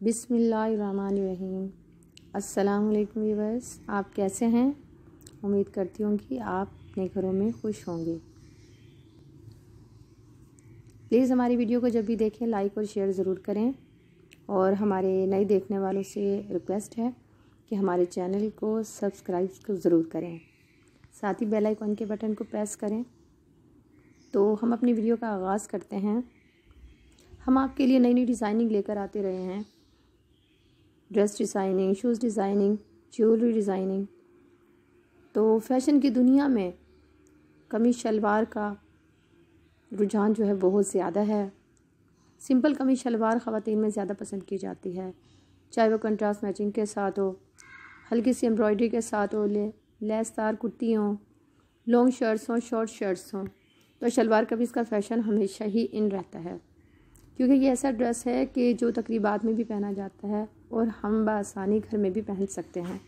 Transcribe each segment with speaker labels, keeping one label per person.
Speaker 1: बिसमीम अस्सलाम व्यूवर्स आप कैसे हैं? उम्मीद करती हूँ कि आप अपने घरों में खुश होंगे। प्लीज़ हमारी वीडियो को जब भी देखें, लाइक और शेयर ज़रूर करें। और हमारे नए देखने वालों से रिक्वेस्ट है कि हमारे चैनल को सब्सक्राइब ज़रूर करें। साथ ही बेल आइकन के बटन को प्रेस करें। तो हम अपनी वीडियो का आगाज़ करते हैं। हम आपके लिए नई नई डिज़ाइनिंग लेकर आते रहे हैं। Dress designing shoes designing jewellery designing तो फ़ैशन की दुनिया में कमीज, शलवार का रुझान जो है बहुत ज़्यादा है। सिंपल कमीज, शलवार ख़वातीन में ज़्यादा पसंद की जाती है। चाहे वो कंट्रास्ट मैचिंग के साथ हो, हल्की सी एम्ब्रॉयडरी के साथ हो, ले लेस तार कुर्ती हों लॉन्ग शर्ट्स हों शॉर्ट शर्ट्स हों तो शलवार कमीज़ का फ़ैशन हमेशा ही इन रहता है। क्योंकि ये ऐसा ड्रेस है कि जो तकरीबात में भी पहना जाता है और हम बसानी घर में भी पहन सकते हैं।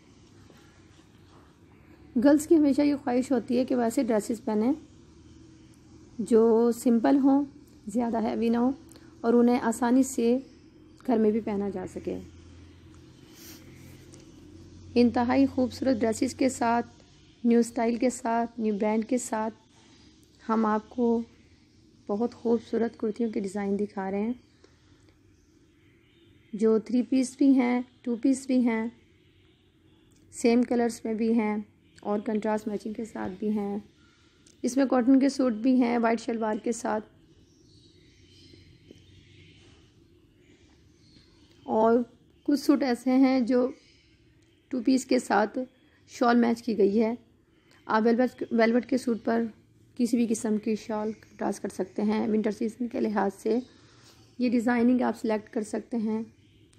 Speaker 1: गर्ल्स की हमेशा ये ख्वाहिश होती है कि वैसे ड्रेसेस पहने जो सिंपल हों, ज़्यादा हैवी ना हो और उन्हें आसानी से घर में भी पहना जा सके। इंतहाई खूबसूरत ड्रेसेस के साथ, न्यू स्टाइल के साथ, न्यू ब्रांड के साथ हम आपको बहुत खूबसूरत कुर्तियों के डिज़ाइन दिखा रहे हैं। जो थ्री पीस भी हैं टू पीस भी हैं सेम कलर्स में भी हैं और कंट्रास्ट मैचिंग के साथ भी हैं। इसमें कॉटन के सूट भी हैं वाइट शलवार के साथ। और कुछ सूट ऐसे हैं जो टू पीस के साथ शॉल मैच की गई है। आप वेलवेट वेलवेट के सूट पर किसी भी किस्म की शॉल ड्रास कर सकते हैं विंटर सीज़न के लिहाज से। ये डिज़ाइनिंग आप सिलेक्ट कर सकते हैं।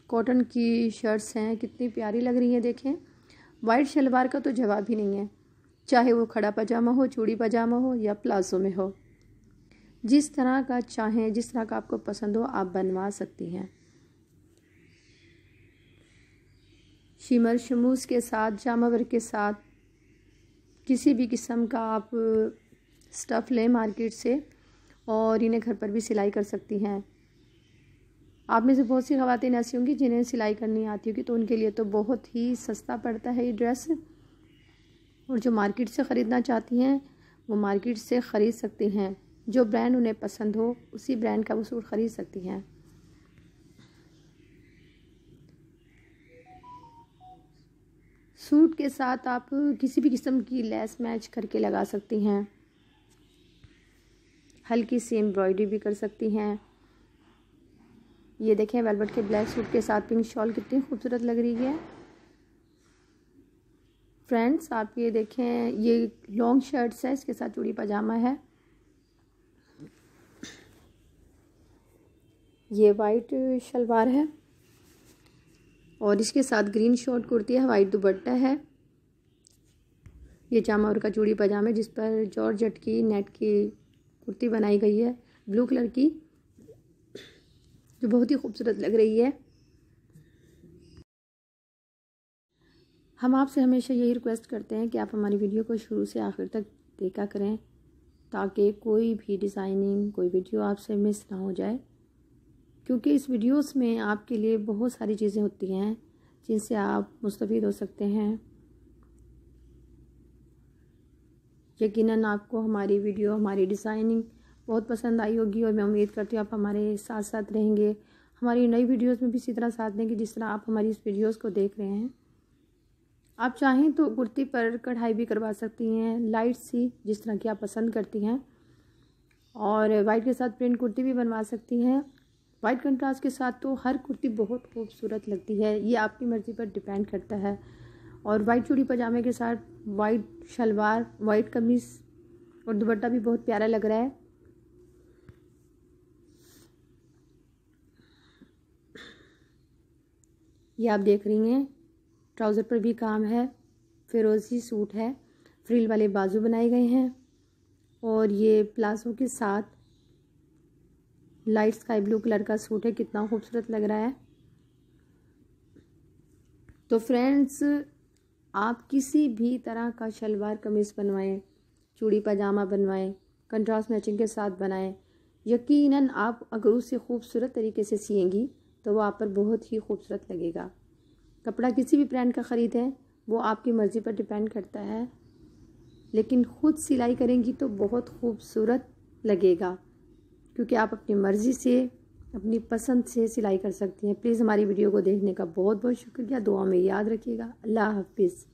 Speaker 1: कॉटन की शर्ट्स हैं, कितनी प्यारी लग रही हैं देखें। वाइट शलवार का तो जवाब ही नहीं है। चाहे वो खड़ा पजामा हो, चूड़ी पजामा हो या प्लाजो में हो। जिस तरह का चाहें, जिस तरह का आपको पसंद हो, आप बनवा सकती हैं। शिमर शमूस के साथ जामावर के साथ, किसी भी किस्म का आप स्टफ़ लें मार्केट से और इन्हें घर पर भी सिलाई कर सकती हैं। आप में से बहुत सी खातन ऐसी होंगी जिन्हें सिलाई करनी आती होगी तो उनके लिए तो बहुत ही सस्ता पड़ता है ये ड्रेस और जो मार्केट से ख़रीदना चाहती हैं, वो मार्केट से ख़रीद सकती हैं। जो ब्रांड उन्हें पसंद हो, उसी ब्रांड का वो सूट ख़रीद सकती हैं। सूट के साथ आप किसी भी किस्म की लेस मैच करके लगा सकती हैं। हल्की सी एम्ब्रॉयडरी भी कर सकती हैं। ये देखें, वेलवेट के ब्लैक सूट के साथ पिंक शॉल कितनी खूबसूरत लग रही है। फ्रेंड्स, आप ये देखें, ये लॉन्ग शर्ट्स है, इसके साथ चूड़ी पजामा है। ये वाइट शलवार है और इसके साथ ग्रीन शॉर्ट कुर्ती है, वाइट दुपट्टा है। ये जामा और का चूड़ी पजामा जिस पर जॉर्जट की नेट की कुर्ती बनाई गई है। ब्लू कलर की, जो बहुत ही खूबसूरत लग रही है। हम आपसे हमेशा यही रिक्वेस्ट करते हैं कि आप हमारी वीडियो को शुरू से आखिर तक देखा करें, ताकि कोई भी डिज़ाइनिंग कोई वीडियो आपसे मिस ना हो जाए। क्योंकि इस वीडियोस में आपके लिए बहुत सारी चीज़ें होती हैं, जिनसे आप मुस्तफ़ हो सकते हैं। यकीनन आपको हमारी वीडियो, हमारी डिज़ाइनिंग बहुत पसंद आई होगी और मैं उम्मीद करती हूँ आप हमारे साथ साथ रहेंगे। हमारी नई वीडियोस में भी इसी तरह साथ देंगे जिस तरह आप हमारी इस वीडियोस को देख रहे हैं। आप चाहें तो कुर्ती पर कढ़ाई भी करवा सकती हैं लाइट सी, जिस तरह की आप पसंद करती हैं। और वाइट के साथ प्रिंट कुर्ती भी बनवा सकती हैं। वाइट कंट्रास्ट के साथ तो हर कुर्ती बहुत खूबसूरत लगती है। ये आपकी मर्ज़ी पर डिपेंड करता है। और वाइट चूड़ी पजामे के साथ वाइट शलवार वाइट कमीज़ और दुपट्टा भी बहुत प्यारा लग रहा है। ये आप देख रही हैं, ट्राउज़र पर भी काम है, फिरोज़ी सूट है, फ्रिल वाले बाजू बनाए गए हैं और ये प्लाजो के साथ लाइट स्काई ब्लू कलर का सूट है, कितना खूबसूरत लग रहा है। तो फ्रेंड्स आप किसी भी तरह का शलवार कमीज़ बनवाएँ, चूड़ी पजामा बनवाएँ, कंट्रास्ट मैचिंग के साथ बनाएँ, यकीनन आप अगर उसे खूबसूरत तरीके से सिएँगी तो वो आप पर बहुत ही खूबसूरत लगेगा। कपड़ा किसी भी ब्रांड का ख़रीदें, वो आपकी मर्ज़ी पर डिपेंड करता है, लेकिन ख़ुद सिलाई करेंगी तो बहुत खूबसूरत लगेगा, क्योंकि आप अपनी मर्ज़ी से अपनी पसंद से सिलाई कर सकती हैं। प्लीज़ हमारी वीडियो को देखने का बहुत बहुत शुक्रिया। दुआ में याद रखिएगा। अल्लाह हाफिज़।